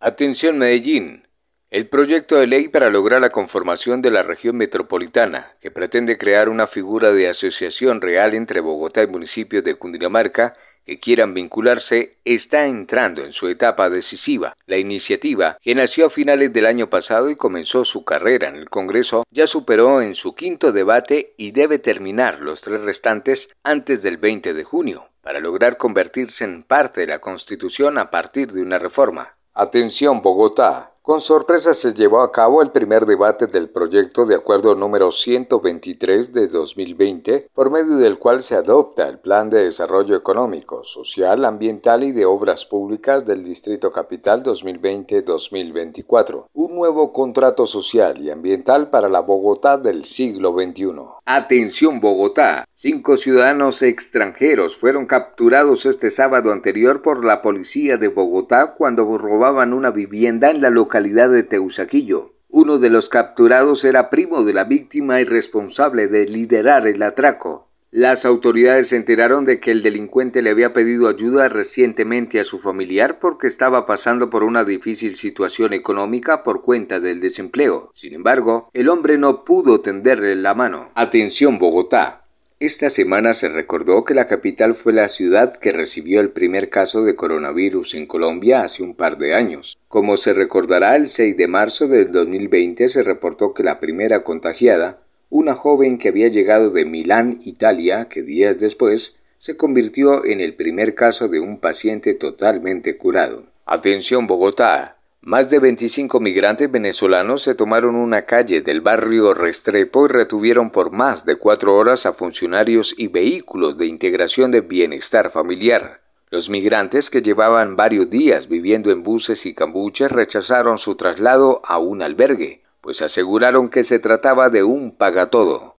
Atención Medellín. El proyecto de ley para lograr la conformación de la región metropolitana, que pretende crear una figura de asociación real entre Bogotá y municipios de Cundinamarca que quieran vincularse, está entrando en su etapa decisiva. La iniciativa, que nació a finales del año pasado y comenzó su carrera en el Congreso, ya superó en su quinto debate y debe terminar los tres restantes antes del 20 de junio, para lograr convertirse en parte de la Constitución a partir de una reforma. Atención Bogotá. Con sorpresa se llevó a cabo el primer debate del proyecto de acuerdo número 123 de 2020, por medio del cual se adopta el Plan de Desarrollo Económico, Social, Ambiental y de Obras Públicas del Distrito Capital 2020-2024, un nuevo contrato social y ambiental para la Bogotá del siglo XXI. Atención Bogotá. Cinco ciudadanos extranjeros fueron capturados este sábado anterior por la policía de Bogotá cuando robaban una vivienda en la localidad de Teusaquillo. Uno de los capturados era primo de la víctima y responsable de liderar el atraco. Las autoridades se enteraron de que el delincuente le había pedido ayuda recientemente a su familiar porque estaba pasando por una difícil situación económica por cuenta del desempleo. Sin embargo, el hombre no pudo tenderle la mano. Atención Bogotá. Esta semana se recordó que la capital fue la ciudad que recibió el primer caso de coronavirus en Colombia hace un par de años. Como se recordará, el 6 de marzo del 2020 se reportó que la primera contagiada una joven que había llegado de Milán, Italia, que días después se convirtió en el primer caso de un paciente totalmente curado. Atención Bogotá. Más de 25 migrantes venezolanos se tomaron una calle del barrio Restrepo y retuvieron por más de cuatro horas a funcionarios y vehículos de integración de bienestar familiar. Los migrantes que llevaban varios días viviendo en buses y cambuches rechazaron su traslado a un albergue, pues aseguraron que se trataba de un pagatodo.